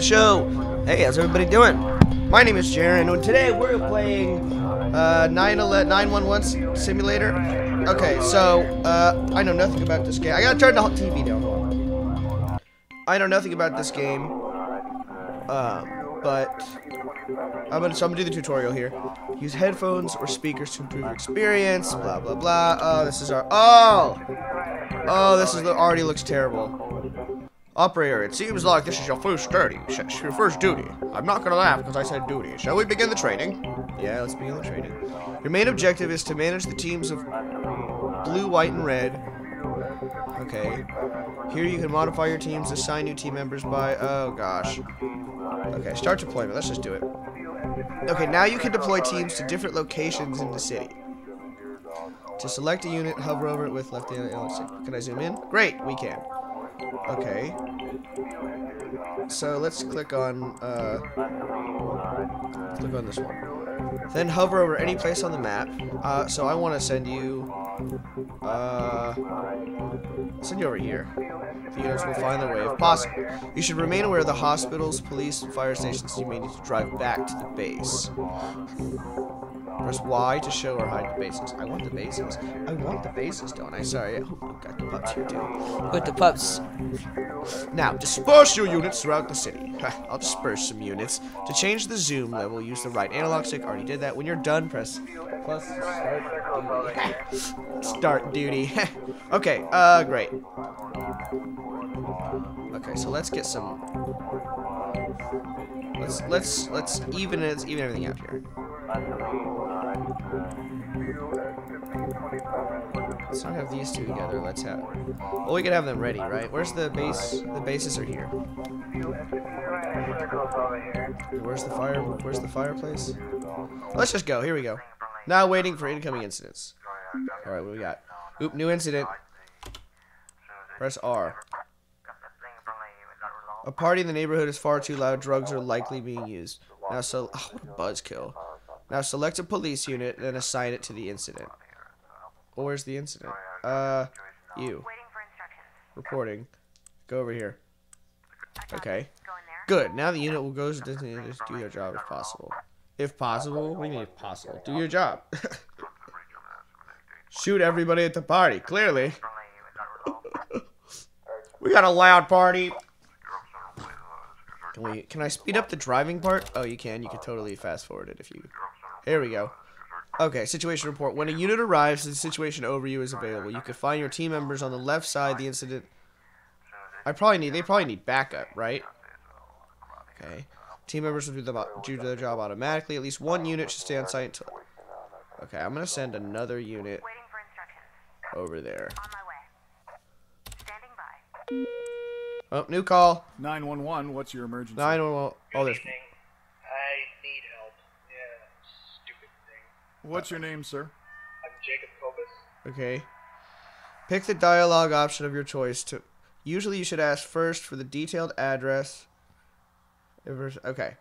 the show. Hey, how's everybody doing? My name is Jaren, and today we're playing uh, 911 Simulator. Okay, so uh, I know nothing about this game. I gotta turn the TV down. I know nothing about this game, um, but I'm gonna so I'm gonna do the tutorial here. Use headphones or speakers to improve your experience. Blah blah blah. Oh, this is our oh oh this is already looks terrible. Operator, it seems like this is your first duty. Your first duty. I'm not gonna laugh because I said duty. Shall we begin the training? Yeah, let's begin the training. Your main objective is to manage the teams of blue, white, and red. Okay. Here you can modify your teams, assign new team members by... Oh, gosh. Okay, start deployment. Let's just do it. Okay, now you can deploy teams to different locations in the city. To select a unit, hover over it with left analog Can I zoom in? Great, we can. Okay. So let's click on, uh, click on this one. Then hover over any place on the map. Uh, so I want to send you, uh, send you over here. The units will find their way if possible. You should remain aware of the hospitals, police, and fire stations you may need to drive back to the base. Press Y to show or hide the bases. I want the bases. I want the bases, don't I? Sorry. Oh, got the pups here, too. Put the pups. Now, disperse your units throughout the city. I'll disperse some units. To change the zoom level, use the right analog stick. Already did that. When you're done, press plus start duty. start duty. okay, uh, great. Okay, so let's get some... Let's, let's, let's even, it, even everything out here. Let's not have these two together. Let's have. Well, we could have them ready, right? Where's the base? The bases are here. Where's the fire? Where's the fireplace? Let's just go. Here we go. Now waiting for incoming incidents. All right, what we got? Oop, new incident. Press R. A party in the neighborhood is far too loud. Drugs are likely being used. Now, so oh, what a buzzkill. Now select a police unit and assign it to the incident. Well, where's the incident? Uh, you. Reporting. Go over here. Okay. Good. Now the unit will go to Disney and just do their job if possible. If possible? We mean if possible? Do your job. Shoot everybody at the party. Clearly. we got a loud party. Can we? Can I speed up the driving part? Oh, you can. You can totally fast forward it if you. Here we go. Okay, situation report. When a unit arrives, the situation overview is available. You can find your team members on the left side. The incident. I probably need. They probably need backup, right? Okay. Team members will do, the, do their job automatically. At least one unit should stay on site until. Okay, I'm gonna send another unit over there. Oh, new call. 911, what's your emergency? 911. Oh, there's. What's your name, sir? I'm Jacob Copus. Okay. Pick the dialogue option of your choice. To usually you should ask first for the detailed address. Okay.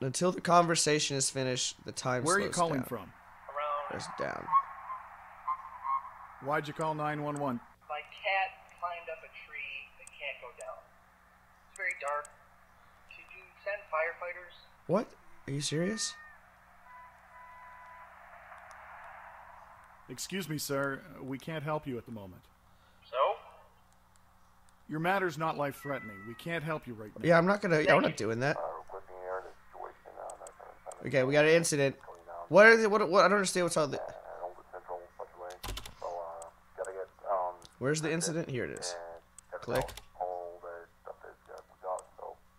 Until the conversation is finished, the time. Where are you calling down. from? Around. Press down. Why'd you call 911? My cat climbed up a tree and can't go down. It's very dark. Could you send firefighters? What? Are you serious? Excuse me, sir. We can't help you at the moment. So? Your matter's not life-threatening. We can't help you right now. Yeah, I'm not gonna. Yeah, I'm not doing that. Okay, we got an incident. What is it? What? What? I don't understand what's on the. Where's the incident? Here it is. Click.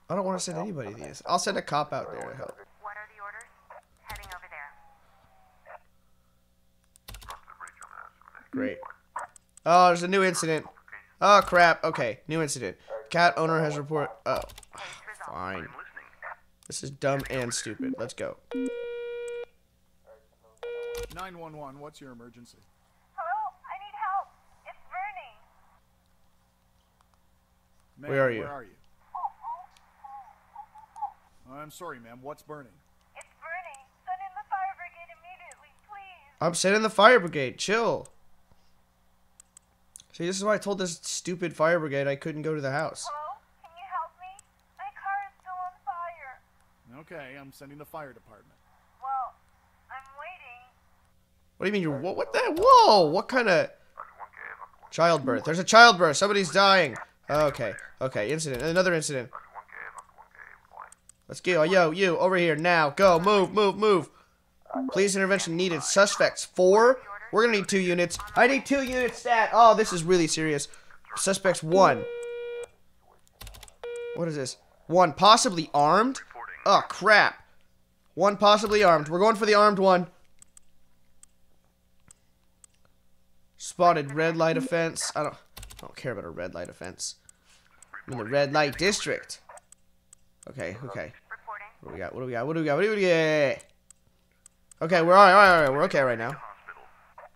I don't want to send anybody these. I'll send a cop out there to help. What are the orders? Heading over there. Great. Oh, there's a new incident. Oh, crap. Okay, new incident. Cat owner has report. Oh, fine. This is dumb and stupid. Let's go. 911, what's your emergency? Hello? I need help. It's burning. Ma'am, Where are you? Where are you? I'm sorry, ma'am. What's burning? It's burning. Send in the fire brigade immediately, please. I'm sending the fire brigade. Chill. See, this is why I told this stupid fire brigade I couldn't go to the house. Hello? Can you help me? My car is still on fire. Okay, I'm sending the fire department. Well, I'm waiting. What do you mean you're what? What the? Whoa! What kind of childbirth? There's a childbirth. Somebody's dying. Okay. Okay. Incident. Another incident. Let's go. Oh, yo, you over here now. Go. Move. Move. Move. Police intervention needed. Suspects four. We're gonna need two units. I need two units. Stat. Oh, this is really serious. Suspects one. What is this? One possibly armed. Oh crap. One possibly armed. We're going for the armed one. Spotted red light offense. I don't I don't care about a red light offense. I'm in the red light district. Okay, okay. What do we got? What do we got? What do we got? What do we got? Okay, we're alright, alright, alright. We're okay right now.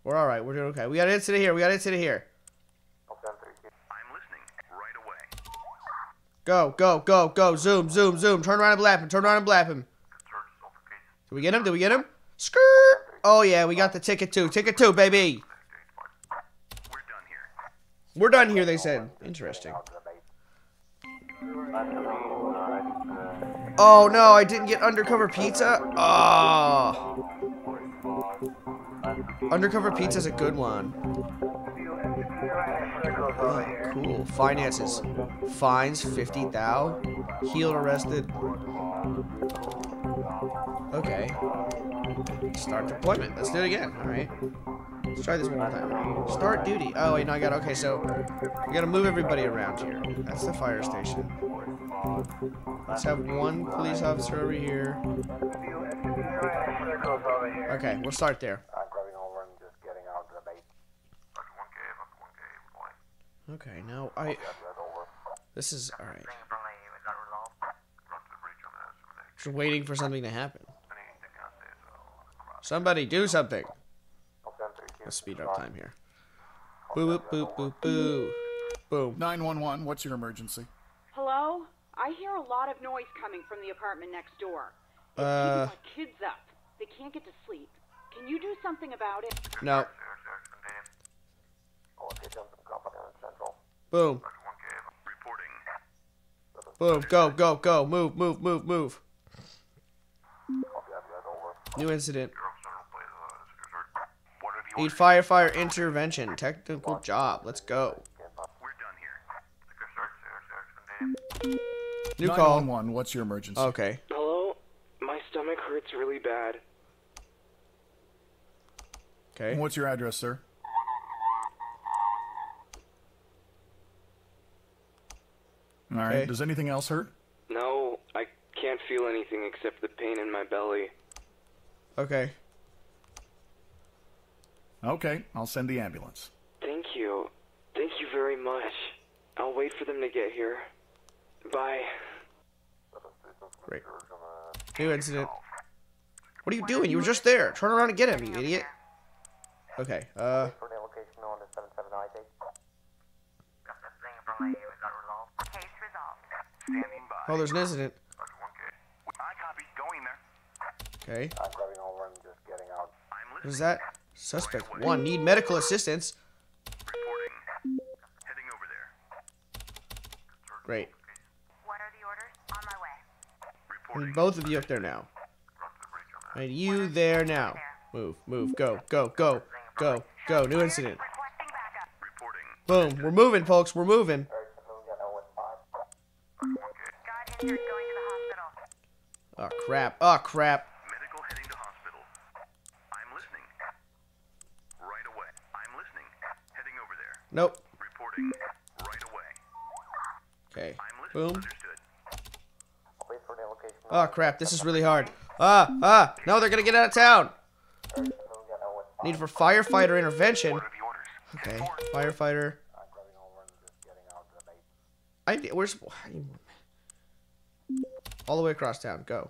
We're alright, we're doing okay. We got an incident here, we got an incident here. I'm listening right away. Go, go, go, go. Zoom, zoom, zoom. Turn around and blap him. Turn around and blap him. Did we get him? Did we get him? Skirt! Oh yeah, we got the ticket too. Ticket two, baby. We're done here. We're done here, they said. Interesting. Oh no, I didn't get undercover pizza. Oh. Undercover pizza's a good one. Oh, cool. Finances. Fines 50 thou. Healed arrested. Okay. Start deployment. Let's do it again. Alright. Let's try this one more time. Start duty. Oh wait, no, I got okay, so we gotta move everybody around here. That's the fire station. Let's have one police officer over here. Okay, we'll start there. I'm grabbing over and just getting out of the base. That's 1K, that's 1K, boy. Okay, now I this is alright. Is that resolved? Run to the breach on that. Just waiting for something to happen. Anything can say so. Somebody do something. Okay. Let's speed up time here. Boo boop boop boop boo. Boom. 911, what's your emergency? Hello? I hear a lot of noise coming from the apartment next door. It's Uh. keeping my kids up. They can't get to sleep. Can you do something about it? No. Six, six, contained. Oh, okay, jump from company on central. Boom. That's 1K. Reporting. Boom. Go, go, go. Move, move, move, move. Copy that, that's over. New incident. You're on central, please. This is your What are the Need fire, fire intervention. Technical job. Let's go. New call. 911, what's your emergency? Okay. Hello? My stomach hurts really bad. And Okay. what's your address, sir? All right. Okay. Does anything else hurt? No, I can't feel anything except the pain in my belly. Okay. Okay, I'll send the ambulance. Thank you. Thank you very much. I'll wait for them to get here. Bye. Great. New incident. What are you doing? You were just there. Turn around and get him, you idiot. Okay. Uh. For the location on the 779 date. Case resolved. Standing by. Oh, there's an incident. That's 1K. I copy. Going there. Okay. I'm grabbing over and just getting out. I'm What is that? Suspect one. Need medical assistance. reporting. Heading over there. Great. What are the orders? On my way. I Reporting. need both of you up there now. Run to the breach on that. I need you there now. Move, move, go, go, go, go, go. New incident. Requesting backup. Reporting. Boom. We're moving, folks. We're moving. Got injured going to the hospital. Oh crap. Oh crap. Medical heading to hospital. I'm listening. Right away. I'm listening. Heading over there. Nope. Reporting. Right away. Okay. I'm listening. Boom. Understood. Wait for location. Oh crap. This is really hard. Ah, ah. No, they're gonna get out of town. Need for firefighter intervention. What are the orders? Okay. Firefighter. I'm grabbing over and just getting out of the base. I where's all the way across town. Go.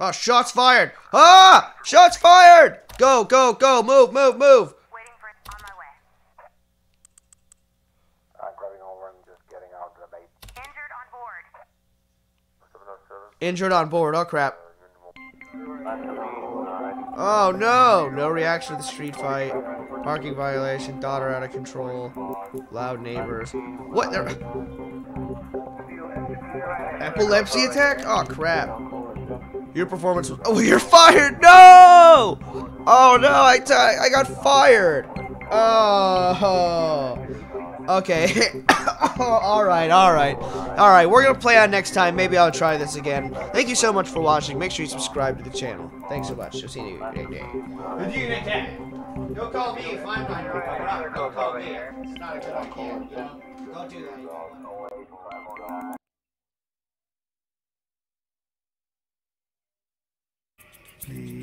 Oh, shots fired. Ah! Shots fired. Go, go, go. Move, move, move. Waiting for on my way. I'm grabbing over and just getting out of the bait. Injured on board. Injured on board. Oh, crap. Oh, no. No reaction to the street fight. Parking violation. Daughter out of control. Loud neighbors. What? There... Epilepsy attack? Oh, crap. Your performance was... Oh, you're fired! No! Oh, no. I, I got fired. Oh. Okay. all right, all right. All right, we're to play on next time. Maybe I'll try this again. Thank you so much for watching. Make sure you subscribe to the channel. Thanks so much. I'll see you next day. Don't call me if I'm not Don't call me. It's not a good idea? Don't do that. On